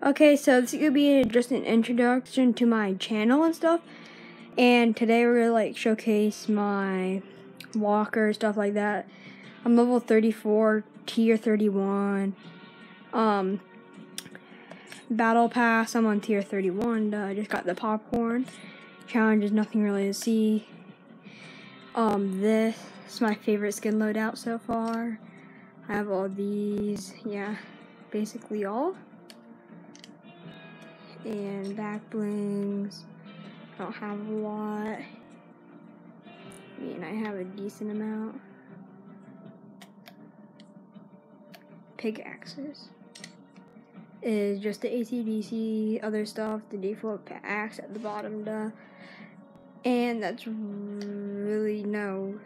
Okay, so this is gonna be just an introduction to my channel and stuff. And today we're gonna like showcase my locker stuff like that. I'm level 34, tier 31. Um, battle pass. I'm on tier 31. Uh, I just got the popcorn. Challenge is nothing really to see. Um, this is my favorite skin loadout so far. I have all these. Yeah, basically all and back blings. I don't have a lot. I mean, I have a decent amount. Pickaxes is just the AC/DC, other stuff, the default axe at the bottom, duh. And that's really no.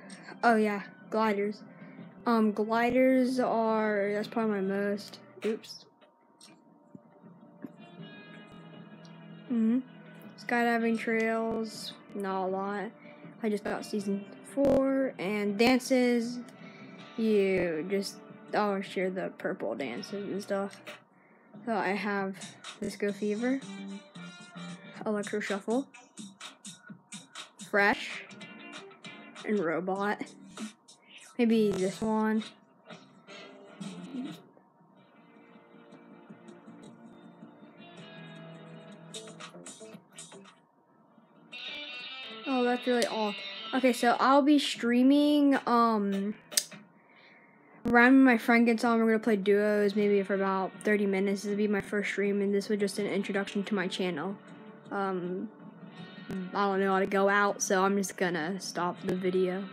Oh yeah, gliders. Um, gliders are that's probably my most. Oops. Mm hmm Skydiving trails, not a lot. I just got season four and dances. You just I'll share the purple dances and stuff. So I have Disco Fever, Electro Shuffle, Fresh, and Robot. Maybe this one. Oh, that's really all. Okay, so I'll be streaming, um, around when my friend gets on, we're gonna play duos, maybe for about 30 minutes. This will be my first stream, and this was just an introduction to my channel. Um, I don't know how to go out, so I'm just gonna stop the video.